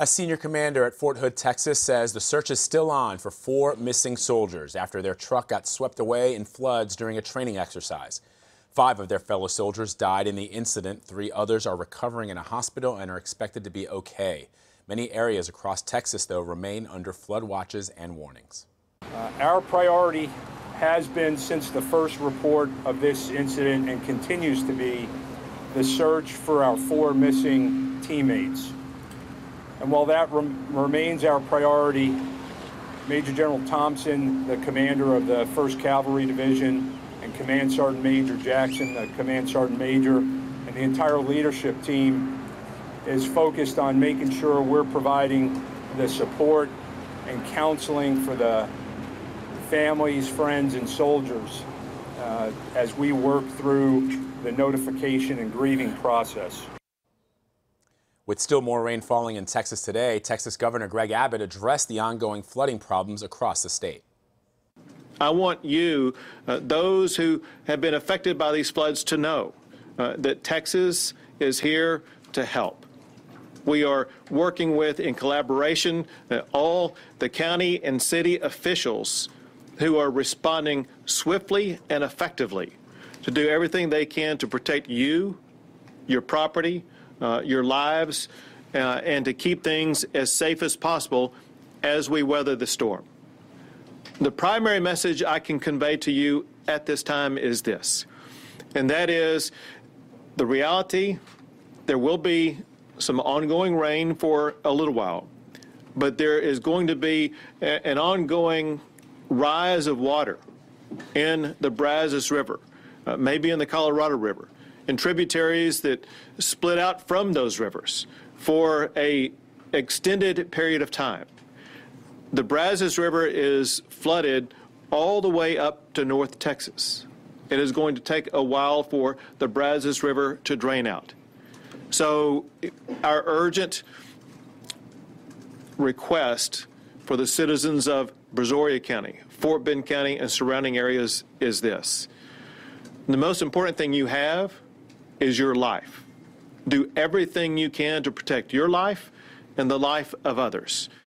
A senior commander at Fort Hood, Texas says the search is still on for four missing soldiers after their truck got swept away in floods during a training exercise. Five of their fellow soldiers died in the incident. Three others are recovering in a hospital and are expected to be okay. Many areas across Texas, though, remain under flood watches and warnings. Uh, our priority has been since the first report of this incident and continues to be the search for our four missing teammates. And while that rem remains our priority, Major General Thompson, the commander of the 1st Cavalry Division, and Command Sergeant Major Jackson, the Command Sergeant Major, and the entire leadership team is focused on making sure we're providing the support and counseling for the families, friends, and soldiers uh, as we work through the notification and grieving process. With still more rain falling in Texas today, Texas Governor Greg Abbott addressed the ongoing flooding problems across the state. I want you, uh, those who have been affected by these floods, to know uh, that Texas is here to help. We are working with, in collaboration, uh, all the county and city officials who are responding swiftly and effectively to do everything they can to protect you, your property, uh, your lives, uh, and to keep things as safe as possible as we weather the storm. The primary message I can convey to you at this time is this, and that is the reality there will be some ongoing rain for a little while, but there is going to be a, an ongoing rise of water in the Brazos River, uh, maybe in the Colorado River and tributaries that split out from those rivers for a extended period of time. The Brazos River is flooded all the way up to North Texas. It is going to take a while for the Brazos River to drain out. So our urgent request for the citizens of Brazoria County, Fort Bend County, and surrounding areas is this. The most important thing you have is your life. Do everything you can to protect your life and the life of others.